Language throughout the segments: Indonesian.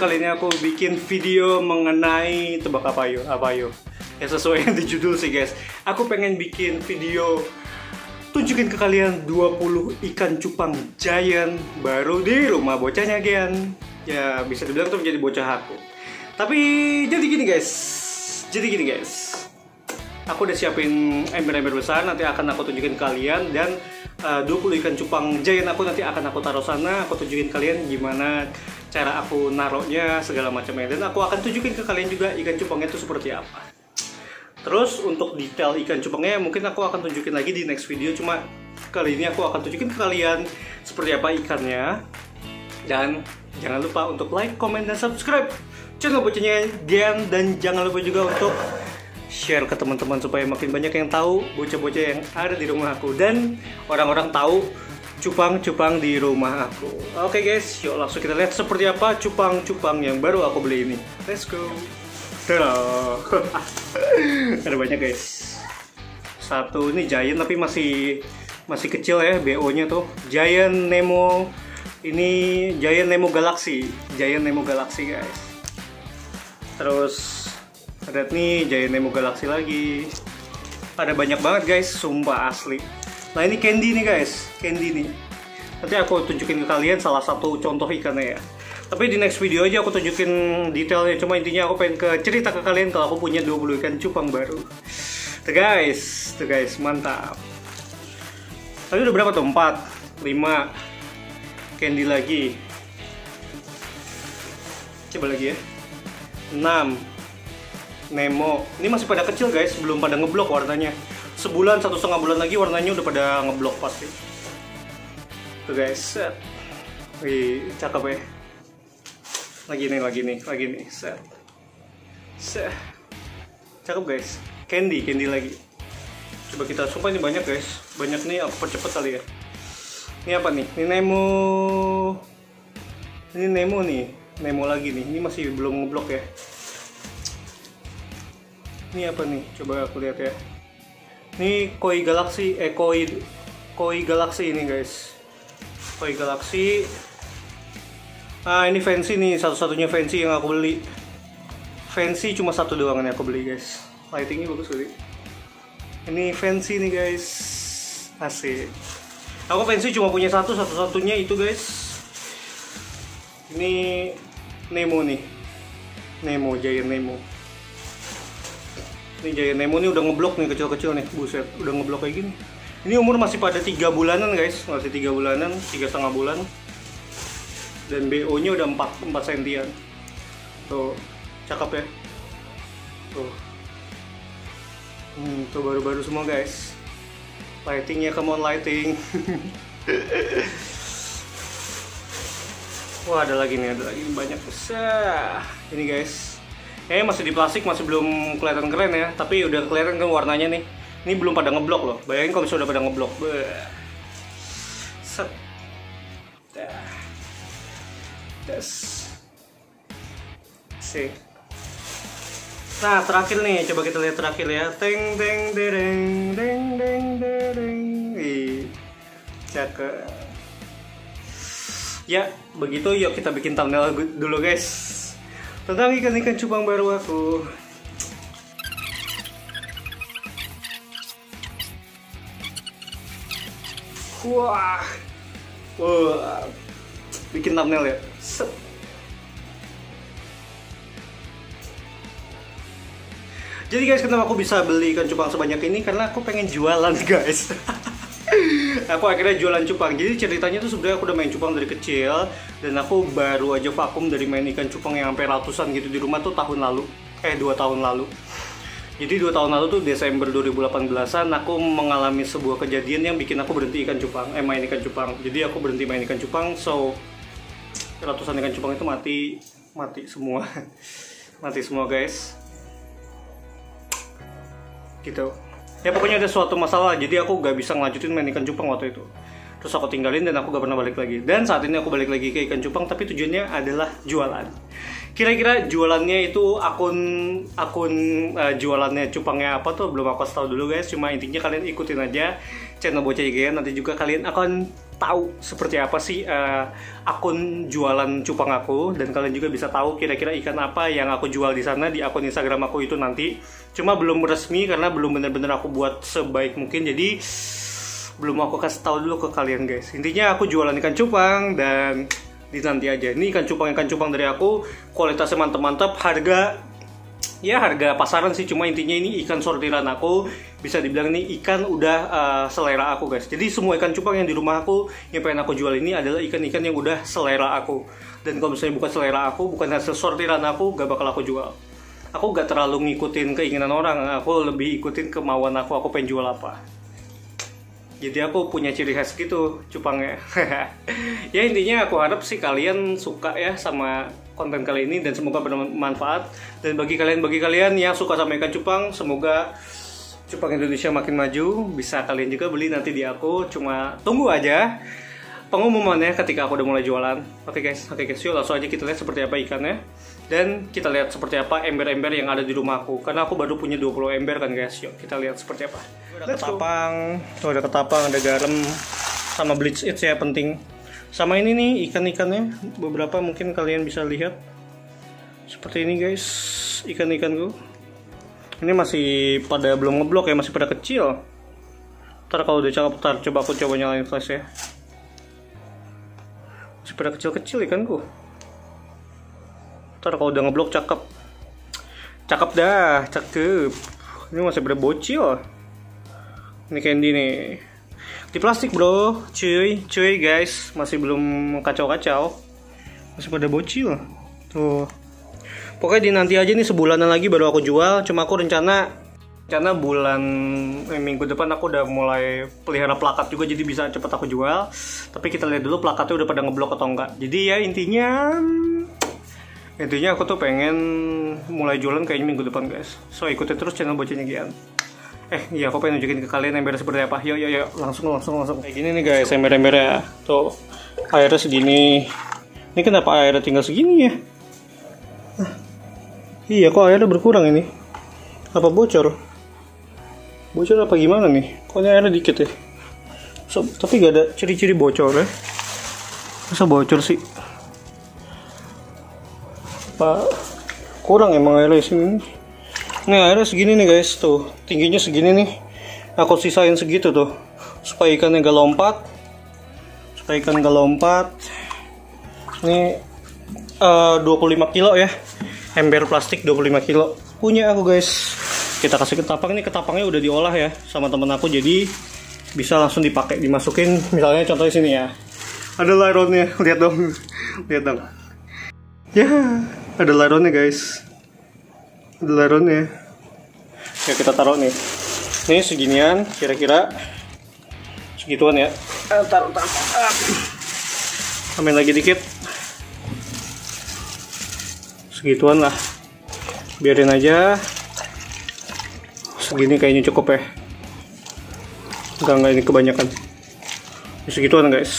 Kali ini aku bikin video mengenai tebak apa yo, apa yo. Ya sesuai yang di judul sih guys. Aku pengen bikin video tunjukin ke kalian 20 ikan cupang giant baru di rumah bocahnya Gian. Ya bisa dibilang tuh menjadi bocah aku. Tapi jadi gini guys. Jadi gini guys. Aku udah siapin ember-ember besar nanti akan aku tunjukin kalian dan uh, 20 ikan cupang giant aku nanti akan aku taruh sana aku tunjukin kalian gimana cara aku naruhnya segala macamnya dan aku akan tunjukin ke kalian juga ikan cupangnya itu seperti apa. Terus untuk detail ikan cupangnya mungkin aku akan tunjukin lagi di next video cuma kali ini aku akan tunjukin ke kalian seperti apa ikannya. Dan jangan lupa untuk like, comment, dan subscribe. Channel bocahnya Gian dan jangan lupa juga untuk share ke teman-teman supaya makin banyak yang tahu bocah-bocah yang ada di rumah aku. Dan orang-orang tahu cupang-cupang di rumah aku. Oke okay guys, yuk langsung kita lihat seperti apa cupang-cupang yang baru aku beli ini. Let's go. Halo. ada banyak guys. Satu ini giant tapi masih masih kecil ya BO-nya tuh. Giant Nemo ini Giant Nemo Galaxy. Giant Nemo Galaxy guys. Terus ada nih Giant Nemo Galaxy lagi ada banyak banget guys sumpah asli nah ini candy nih guys. Candy nih. Nanti aku tunjukin ke kalian salah satu contoh ikannya ya. Tapi di next video aja aku tunjukin detailnya. Cuma intinya aku pengen ke cerita ke kalian kalau aku punya 20 ikan cupang baru. Tuh guys. Tuh guys. Mantap. Tadi udah berapa tuh? 4 5 candy lagi. Coba lagi ya. 6 Nemo. Ini masih pada kecil guys, belum pada ngeblok warnanya. Sebulan satu setengah bulan lagi warnanya udah pada ngeblok pasti. Tuh guys, set. Wih, cakep ya. Lagi nih, lagi nih, lagi nih, set. Set. Cakep guys. Candy, candy lagi. Coba kita, sumpah ini banyak guys. Banyak nih, aku percepet kali ya. Ini apa nih? Ini Nemo. Ini Nemo nih. Nemo lagi nih. Ini masih belum ngeblok ya ini apa nih coba aku lihat ya ini koi galaxy eh koi koi galaxy ini guys. Koi galaxy. Ah ini fancy nih satu-satunya fancy yang aku beli. Fancy cuma satu doang yang aku beli guys. Lightingnya bagus kali. Ini fancy nih guys. Asik. Aku fancy cuma punya satu satu-satunya itu guys. Ini Nemo nih. Nemo Giant Nemo ini Giant Nemo ini udah ngeblok nih kecil-kecil nih, buset, udah ngeblok kayak gini. Ini umur masih pada tiga bulanan guys, masih tiga bulanan, tiga setengah bulan. Dan BO-nya udah 4 4 sentian. Tuh, cakep ya. Tuh. Hmm, tuh baru-baru semua guys. Lightingnya come on lighting. Wah ada lagi nih, ada lagi banyak besar. Ini guys, Kayaknya masih di plastik, masih belum kelihatan keren ya. Tapi udah kelihatan kan warnanya nih. Ini belum pada ngeblok loh. Bayangin kalau misalnya udah pada ngeblok. Set. Des. Sih. Nah, terakhir nih, coba kita lihat terakhir ya. Teng teng dereng deng deng dereng. Cakep. Ya, begitu yuk kita bikin thumbnail dulu guys tentang ikan-ikan cupang baru aku wah wah bikin thumbnail ya Set. Jadi guys, kenapa aku bisa beli ikan cupang sebanyak ini? Karena aku pengen jualan guys. Aku akhirnya jualan cupang. Jadi ceritanya tuh sebenarnya aku udah main cupang dari kecil dan aku baru aja vakum dari main ikan cupang yang sampai ratusan gitu di rumah tuh tahun lalu. Eh dua tahun lalu. Jadi dua tahun lalu tuh Desember 2018an aku mengalami sebuah kejadian yang bikin aku berhenti ikan cupang eh main ikan cupang. Jadi aku berhenti main ikan cupang so ratusan ikan cupang itu mati mati semua. Mati semua guys. Gitu ya pokoknya ada suatu masalah jadi aku gak bisa ngelanjutin main ikan cupang waktu itu. Terus aku tinggalin dan aku gak pernah balik lagi. Dan saat ini aku balik lagi ke ikan cupang tapi tujuannya adalah jualan. Kira-kira jualannya itu akun akun uh, jualannya cupangnya apa tuh? Belum aku tahu dulu guys. Cuma intinya kalian ikutin aja channel bocah IGN nanti juga kalian akan tahu seperti apa sih uh, akun jualan cupang aku dan kalian juga bisa tahu kira-kira ikan apa yang aku jual di sana di akun Instagram aku itu nanti. Cuma belum resmi karena belum benar-benar aku buat sebaik mungkin jadi belum aku kasih tahu dulu ke kalian guys. Intinya aku jualan ikan cupang dan di nanti aja. Ini ikan cupang ikan cupang dari aku kualitasnya mantap-mantap, harga ya harga pasaran sih cuma intinya ini ikan sortiran aku bisa dibilang ini ikan udah uh, selera aku guys. Jadi semua ikan cupang yang di rumah aku yang pengen aku jual ini adalah ikan-ikan yang udah selera aku. Dan kalau misalnya bukan selera aku bukan hasil sortiran aku gak bakal aku jual. Aku gak terlalu ngikutin keinginan orang aku lebih ikutin kemauan aku aku pengen jual apa jadi aku punya ciri khas gitu cupangnya ya. Intinya aku harap sih kalian suka ya sama konten kali ini dan semoga bermanfaat. Dan bagi kalian bagi kalian yang suka sama ikan cupang semoga cupang Indonesia makin maju. Bisa kalian juga beli nanti di aku. Cuma tunggu aja pengumumannya ketika aku udah mulai jualan. Oke okay guys. Oke okay guys. Yuk langsung aja kita lihat seperti apa ikannya dan kita lihat seperti apa ember-ember yang ada di rumahku karena aku baru punya 20 ember kan guys. Yuk kita lihat seperti apa. Ada ketapang. Tuh ada ketapang ada garam sama bleach. It ya penting. Sama ini nih ikan-ikannya. Beberapa mungkin kalian bisa lihat. Seperti ini guys ikan-ikanku. Ini masih pada belum ngeblok ya masih pada kecil. Ntar kalau udah cakep ntar coba aku coba nyalain flash ya masih pada kecil-kecil ikanku ntar kalau udah ngeblok cakep. Cakep dah cakep. Ini masih pada bocil. Ini candy nih. Di plastik bro. Cuy cuy guys. Masih belum kacau-kacau. Masih pada bocil. Tuh. Pokoknya di nanti aja nih sebulanan lagi baru aku jual. Cuma aku rencana rencana bulan eh, minggu depan aku udah mulai pelihara plakat juga jadi bisa cepet aku jual. Tapi kita lihat dulu plakatnya udah pada ngeblok atau enggak. Jadi ya intinya intinya aku tuh pengen mulai jualan kayaknya minggu depan guys. So ikutin terus channel bocahnya Gian. Eh iya aku pengen nunjukin ke kalian ember seperti apa. Yuk yuk yuk. Langsung langsung langsung. Kayak gini nih guys ember ya. Tuh airnya segini. Ini kenapa airnya tinggal segini ya? Iya kok airnya berkurang ini? Apa bocor? Bocor apa gimana nih? Kok ini airnya dikit ya? So, tapi gak ada ciri-ciri bocor ya? Masa bocor sih apa kurang emang airnya sini Nih airnya segini nih guys tuh tingginya segini nih. Aku sisain segitu tuh supaya ikannya gak lompat. Supaya ikan gak lompat. Ini uh, 25 kilo ya. Ember plastik 25 kilo. Punya aku guys. Kita kasih ketapang ini ketapangnya udah diolah ya sama temen aku jadi bisa langsung dipakai dimasukin misalnya contohnya sini ya. Ada laronnya, lihat dong. lihat dong. Ya, ada laronnya guys. Ya ya kita taruh nih. Ini seginian kira-kira. Segituan ya. Eh, taruh taruh. Tambahin lagi dikit. Segituan lah. Biarin aja. Segini kayaknya cukup ya. Enggak enggak ini kebanyakan. Ini segituan guys.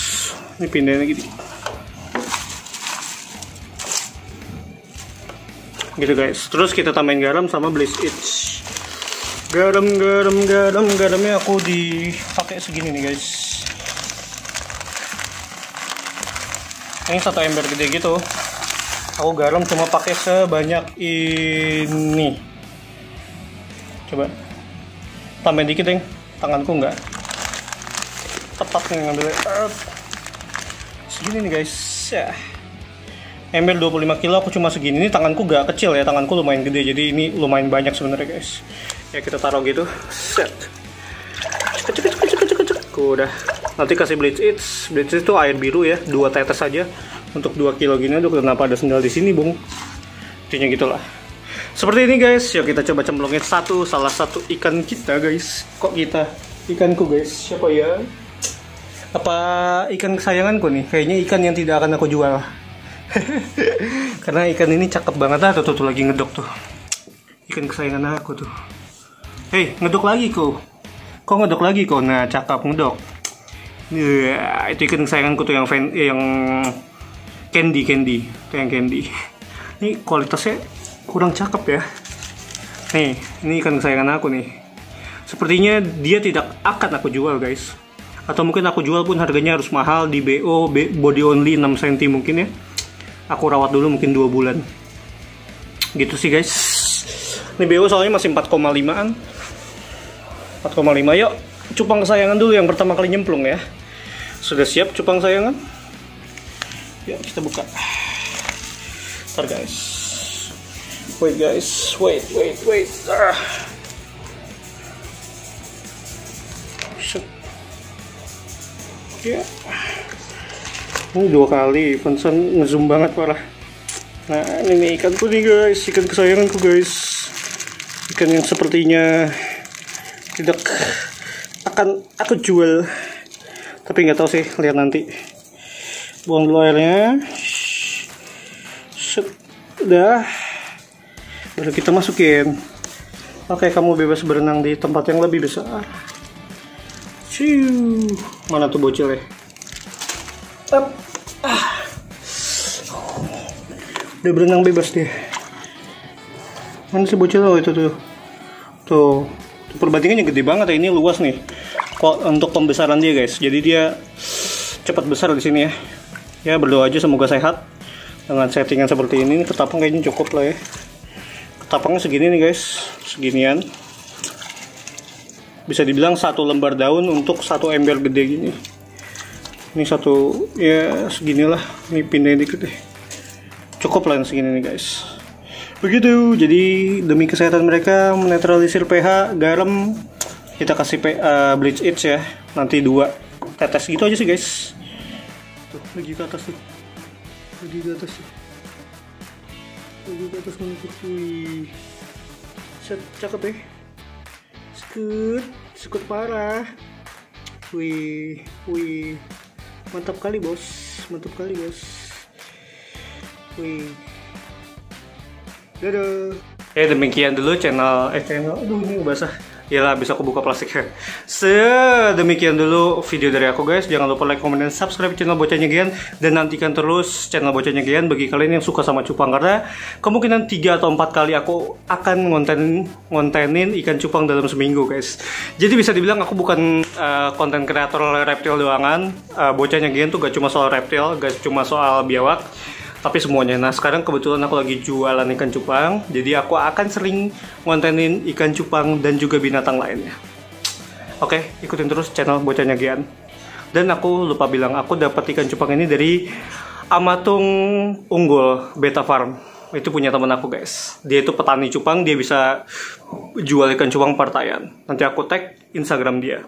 Ini pindahin lagi gitu guys. Terus kita tambahin garam sama blaze itch. Garam garam garam garamnya aku dipakai segini nih guys. Ini satu ember gede gitu. Aku garam cuma pakai sebanyak ini. Coba. Tambahin dikit deh tanganku enggak tepat nih ngambilnya. Segini nih guys. Ya ember 25 kilo aku cuma segini. Ini tanganku gak kecil ya tanganku lumayan gede jadi ini lumayan banyak sebenarnya guys. Ya kita taruh gitu. Set. Cek cek cek cek cek udah nanti kasih bleach. It bleach it itu air biru ya dua tetes saja untuk 2 kilo gini aduh kenapa ada sendal di sini bung? Intinya gitulah. Seperti ini guys. Yuk kita coba cemplungin satu salah satu ikan kita guys. Kok kita ikanku guys? Siapa ya? Apa ikan kesayanganku nih? Kayaknya ikan yang tidak akan aku jual Karena ikan ini cakep banget ah tuh, tuh, tuh lagi ngedok tuh. Ikan kesayangan aku tuh. Hei, ngedok lagi kok. Kok ngedok lagi kok? Nah, cakep ngedok. Ya, itu ikan kesayanganku tuh yang fan, yang candy candy, itu yang candy. Ini kualitasnya kurang cakep ya. Nih, ini ikan kesayangan aku nih. Sepertinya dia tidak akan aku jual guys. atau mungkin aku jual pun harganya harus mahal di BO body only 6 cm mungkin ya aku rawat dulu mungkin dua bulan. Gitu sih guys. Ini BO soalnya masih 4,5an 4,5 yuk. Cupang kesayangan dulu yang pertama kali nyemplung ya. Sudah siap cupang sayangan ya kita buka. Ntar guys. Wait guys. Wait wait wait. Ah. Ini dua kali Vincent ngezoom banget parah. Nah ini ikanku nih guys. Ikan kesayanganku guys. Ikan yang sepertinya tidak akan aku jual. Tapi nggak tahu sih lihat nanti. Buang dulu airnya. Sudah baru kita masukin. Oke kamu bebas berenang di tempat yang lebih besar. Ciu. mana tuh bocil ya ah. udah berenang bebas deh mana sih bocil oh itu tuh? Tuh perbandingannya gede banget ya ini luas nih. Kok untuk pembesaran dia guys. Jadi dia cepat besar di sini ya. Ya berdoa aja semoga sehat. Dengan settingan seperti ini ketapang kayaknya cukup lah ya. Ketapangnya segini nih guys. Seginian. Bisa dibilang satu lembar daun untuk satu ember gede gini ini satu ya seginilah. Ini pindah dikit deh. Cukup lah segini nih guys. Begitu. Jadi demi kesehatan mereka menetralisir pH garam kita kasih uh, bleach it ya. Nanti dua. Tetes gitu aja sih guys. Tuh lagi ke atas tuh. Lagi ke atas tuh. Lagi ke atas menutup set cakep ya. Sekut sekut parah. Wih wih mantap kali bos. Mantap kali bos. Wih. Dadah. Ya demikian dulu channel eh channel aduh ini basah Yalah bisa aku buka plastiknya. Sedemikian dulu video dari aku guys. Jangan lupa like, comment, dan subscribe channel Bocahnya Gian dan nantikan terus channel Bocahnya Gian bagi kalian yang suka sama cupang karena kemungkinan 3 atau 4 kali aku akan ngontenin ngontenin ikan cupang dalam seminggu guys. Jadi bisa dibilang aku bukan uh, konten kreator reptil doangan. Uh, Bocahnya Gian tuh gak cuma soal reptil, gak cuma soal biawak tapi semuanya. Nah sekarang kebetulan aku lagi jualan ikan cupang, jadi aku akan sering ngontenin ikan cupang dan juga binatang lainnya. Oke, ikutin terus channel bocahnya Gian. Dan aku lupa bilang, aku dapat ikan cupang ini dari Amatung Unggul Beta Farm. Itu punya temen aku guys. Dia itu petani cupang, dia bisa jual ikan cupang partayan. Nanti aku tag Instagram dia.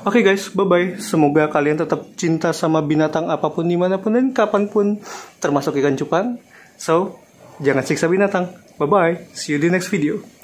Oke okay guys, bye-bye. Semoga kalian tetap cinta sama binatang apa pun di mana pun dan kapan pun, termasuk ikan cupang. So, jangan siksa binatang. Bye-bye. See you di next video.